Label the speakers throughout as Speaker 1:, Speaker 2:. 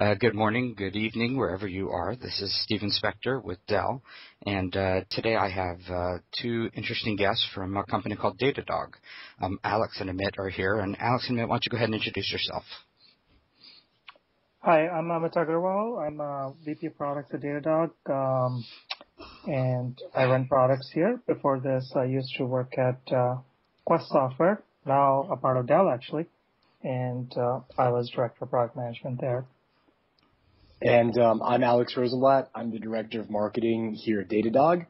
Speaker 1: Uh, good morning, good evening, wherever you are. This is Stephen Spector with Dell, and uh, today I have uh, two interesting guests from a company called Datadog. Um, Alex and Amit are here, and Alex and Amit, why don't you go ahead and introduce yourself?
Speaker 2: Hi, I'm Amit Agarwal. I'm a VP of Products at Datadog, um, and I run products here. Before this, I used to work at uh, Quest Software, now a part of Dell actually, and uh, I was Director of Product Management there.
Speaker 3: And um, I'm Alex Rosemblat. I'm the Director of Marketing here at Datadog.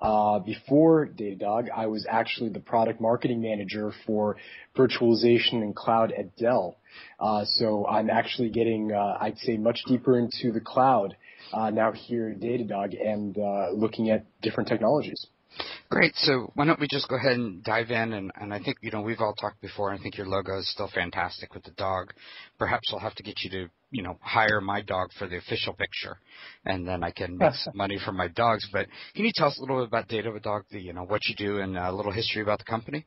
Speaker 3: Uh, before Datadog, I was actually the Product Marketing Manager for virtualization and cloud at Dell. Uh, so I'm actually getting, uh, I'd say, much deeper into the cloud uh, now here at Datadog and uh, looking at different technologies.
Speaker 1: Great. So why don't we just go ahead and dive in? And, and I think, you know, we've all talked before. I think your logo is still fantastic with the dog. Perhaps I'll have to get you to, you know, hire my dog for the official picture, and then I can make some money from my dogs. But can you tell us a little bit about Datadog, the, dog, you know, what you do, and a little history about the company?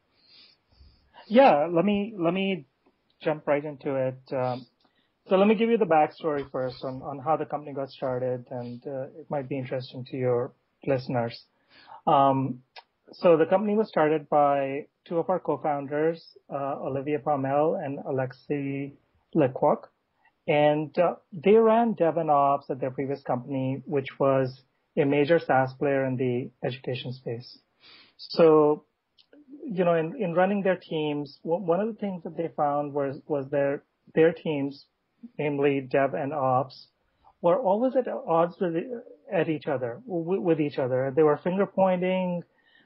Speaker 2: Yeah. Let me let me jump right into it. Um, so let me give you the backstory first on, on how the company got started, and uh, it might be interesting to your listeners. So the company was started by two of our co-founders, uh, Olivier Pomel and Alexei Lequoc, and uh, they ran DevOps at their previous company, which was a major SaaS player in the education space. So, you know, in, in running their teams, one of the things that they found was was their their teams, namely Dev and Ops, were always at odds with at each other with each other. They were finger pointing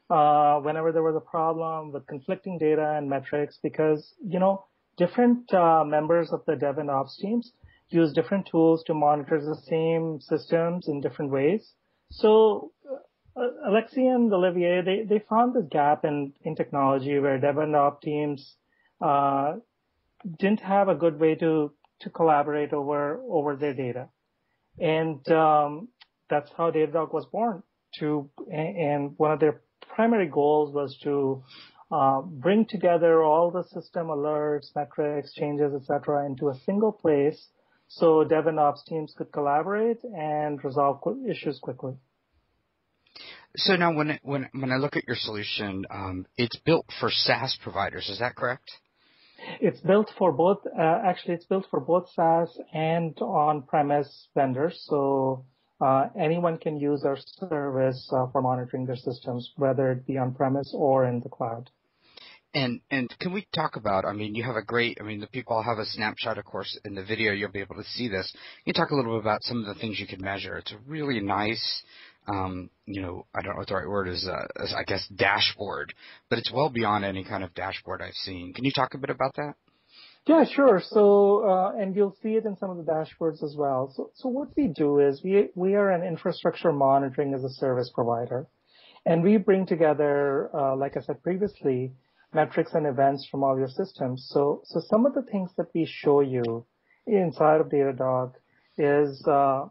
Speaker 2: uh, whenever there was a problem with conflicting data and metrics because you know different uh, members of the dev and ops teams use different tools to monitor the same systems in different ways. So uh, and Olivier they they found this gap in in technology where dev and ops teams uh, didn't have a good way to to collaborate over over their data. And um, that's how Datadog was born. To and one of their primary goals was to uh, bring together all the system alerts, metrics, changes, etc., into a single place, so dev and ops teams could collaborate and resolve issues quickly.
Speaker 1: So now, when when when I look at your solution, um, it's built for SaaS providers. Is that correct?
Speaker 2: It's built for both. Uh, actually, it's built for both SaaS and on-premise vendors. So anyone can use our service uh, for monitoring their systems, whether it be on-premise or in the cloud.
Speaker 1: And and can we talk about? I mean, you have a great. I mean, the people have a snapshot, of course, in the video. You'll be able to see this. Can you talk a little bit about some of the things you can measure? It's a really nice, um, you know, I don't know what the right word is. Uh, I guess dashboard, but it's well beyond any kind of dashboard I've seen. Can you talk a bit about that?
Speaker 2: Yeah, sure. So, uh, and you'll see it in some of the dashboards as well. So, so what we do is we, we are an infrastructure monitoring as a service provider. And we bring together, uh, like I said previously, metrics and events from all your systems. So, so some of the things that we show you inside of Datadog is, uh,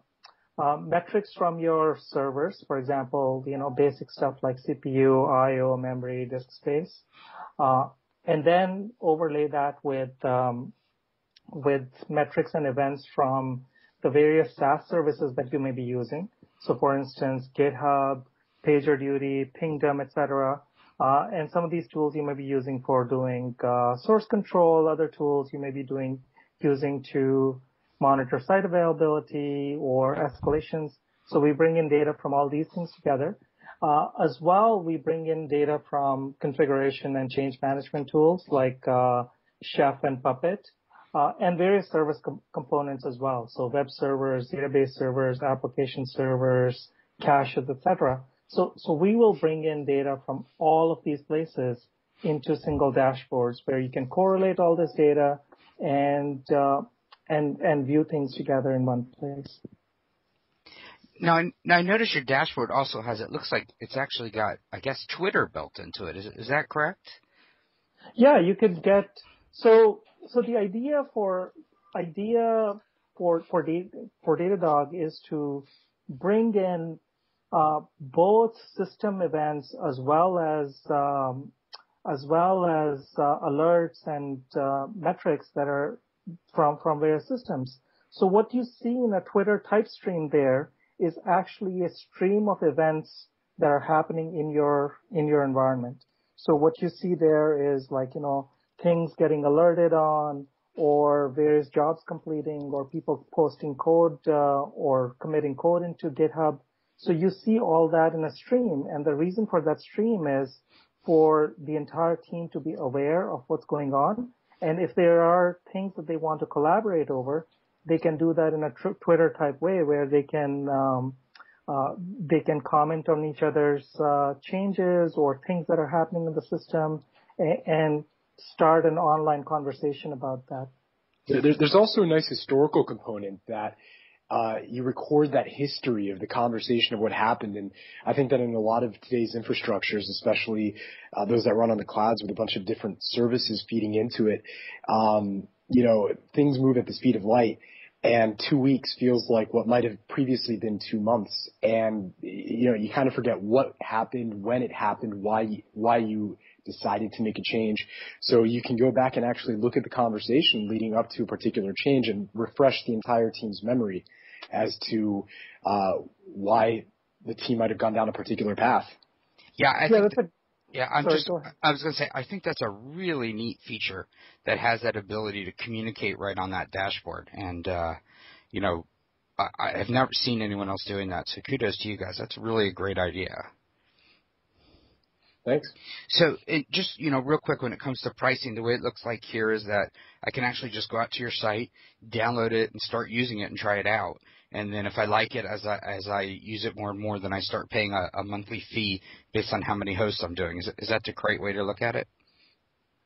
Speaker 2: uh, metrics from your servers, for example, you know, basic stuff like CPU, I/O, memory, disk space. And then overlay that with um, with metrics and events from the various SaaS services that you may be using. So, for instance, GitHub, PagerDuty, Pingdom, etc. Uh, and some of these tools you may be using for doing uh, source control. Other tools you may be doing using to monitor site availability or escalations. So we bring in data from all these things together as well, we bring in data from configuration and change management tools like uh, Chef and Puppet, uh, and various service components as well. So web servers, database servers, application servers, caches, etc. So, so we will bring in data from all of these places into single dashboards where you can correlate all this data and and and view things together in one place.
Speaker 1: Now, I, now I notice your dashboard also has it looks like it's actually got I guess Twitter built into it. Is is that correct?
Speaker 2: Yeah, you could get so so the idea for idea for for data, for Datadog is to bring in uh, both system events as well as um, as well as uh, alerts and uh, metrics that are from from various systems. So what you see in a Twitter type stream there is actually a stream of events that are happening in your in your environment. So what you see there is like you know things getting alerted on, or various jobs completing, or people posting code uh, or committing code into GitHub. So you see all that in a stream, and the reason for that stream is for the entire team to be aware of what's going on. And if there are things that they want to collaborate over, they can do that in a tr- Twitter type way where they can um, uh, they can comment on each other's uh, changes or things that are happening in the system and, and start an online conversation about that.
Speaker 3: There's also a nice historical component that uh, you record that history of the conversation of what happened. And I think that in a lot of today's infrastructures, especially uh, those that run on the clouds with a bunch of different services feeding into it, um, you know, things move at the speed of light and two weeks feels like what might have previously been two months. And you know, you kind of forget what happened, when it happened, why why you decided to make a change. So you can go back and actually look at the conversation leading up to a particular change and refresh the entire team's memory as to uh, why the team might have gone down a particular path.
Speaker 1: Yeah, I yeah, think yeah, I'm Sorry, just. I was going to say, I think that's a really neat feature that has that ability to communicate right on that dashboard, and uh, you know, I, I have never seen anyone else doing that. So kudos to you guys. That's really a great idea.
Speaker 3: Thanks.
Speaker 1: So it just, you know, real quick when it comes to pricing, the way it looks like here is that I can actually just go out to your site, download it, and start using it and try it out and then if I like it as I as I use it more and more, then I start paying a, a monthly fee based on how many hosts I'm doing. Is is that the correct way to look at it?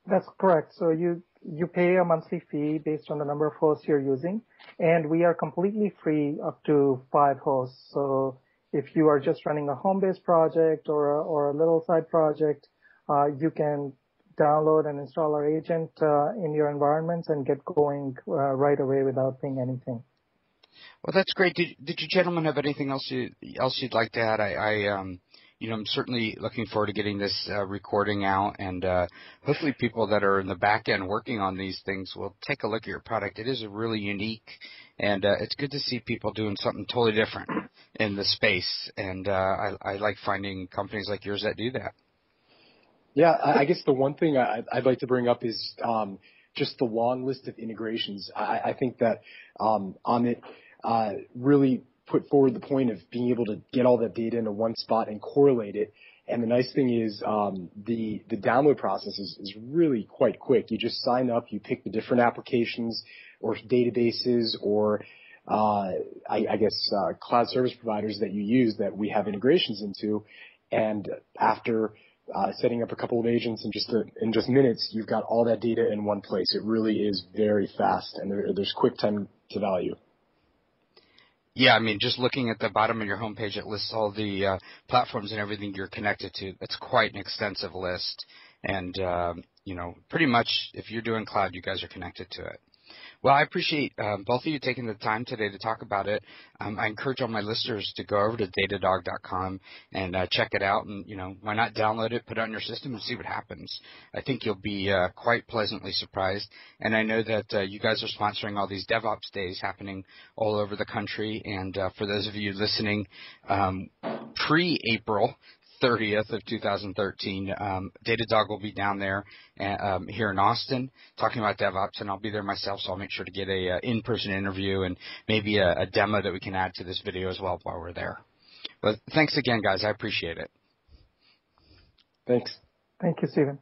Speaker 2: That's correct. So you you pay a monthly fee based on the number of hosts you're using, and we are completely free up to five hosts. So if you are just running a home-based project or a, or a little side project, uh, you can download and install our agent uh, in your environments and get going uh, right away without paying anything.
Speaker 1: Well, that's great. Did did you gentlemen have anything else you else you'd like to add? I, I um you know, I'm certainly looking forward to getting this uh, recording out, and uh, hopefully, people that are in the back end working on these things will take a look at your product. It is really unique, and uh, it's good to see people doing something totally different in the space. And uh, I, I like finding companies like yours that do that.
Speaker 3: Yeah, I guess the one thing I, I'd like to bring up is um, just the long list of integrations. I, I think that um, Amit uh, really put forward the point of being able to get all that data into one spot and correlate it. And the nice thing is um, the the download process is, is really quite quick. You just sign up, you pick the different applications or databases or I, I, guess uh, cloud service providers that you use that we have integrations into, and after uh, setting up a couple of agents in just a, in just minutes, you've got all that data in one place. It really is very fast, and there, there's quick time to value.
Speaker 1: Yeah, I mean, just looking at the bottom of your homepage, it lists all the uh, platforms and everything you're connected to. It's quite an extensive list, and um, you know, pretty much if you're doing cloud, you guys are connected to it. Well, I appreciate um, both of you taking the time today to talk about it. Um, I encourage all my listeners to go over to datadog.com and uh, check it out, and you know, why not download it, put it on your system, and see what happens. I think you'll be uh, quite pleasantly surprised. And I know that uh, you guys are sponsoring all these DevOps days happening all over the country. And uh, for those of you listening, um, pre-April, 30th of 2013. Um, Datadog will be down there um, here in Austin talking about DevOps, and I'll be there myself, so I'll make sure to get a uh, in-person interview and maybe a, a demo that we can add to this video as well while we're there. But thanks again, guys. I appreciate it.
Speaker 3: Thanks.
Speaker 2: Thank you, Stephen.